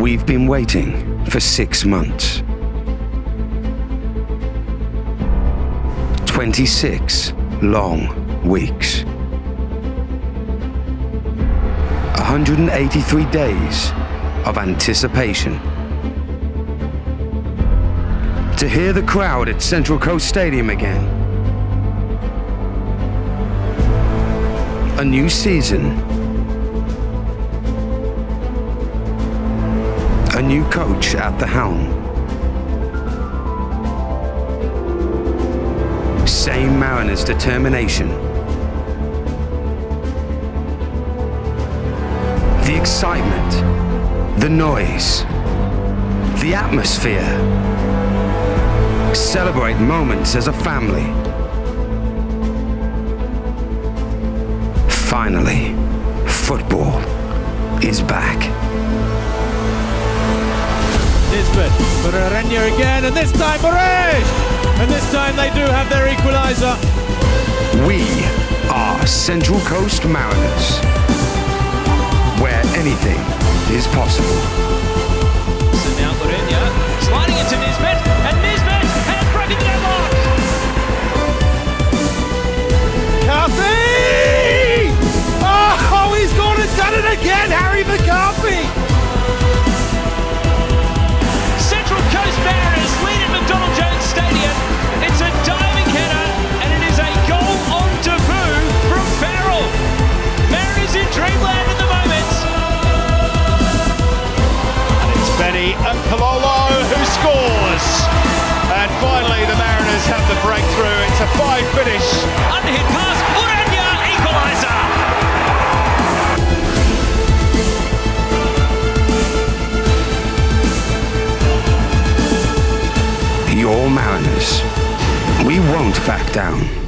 We've been waiting for six months. 26 long weeks. 183 days of anticipation. To hear the crowd at Central Coast Stadium again. A new season. New coach at the helm. Same Mariners' determination. The excitement, the noise, the atmosphere. Celebrate moments as a family. Finally, football is back. Nisbet for Ureña again, and this time Moraes! And this time they do have their equaliser. We are Central Coast Mariners, where anything is possible. So now Gorenya sliding into Nisbet, and Nisbet has broken the deadlock. McCarthy! Oh, he's gone and done it again, Harry McCarthy! Have the breakthrough. It's a fine finish. Underhit pass, Ureña equaliser. Your Mariners. We won't back down.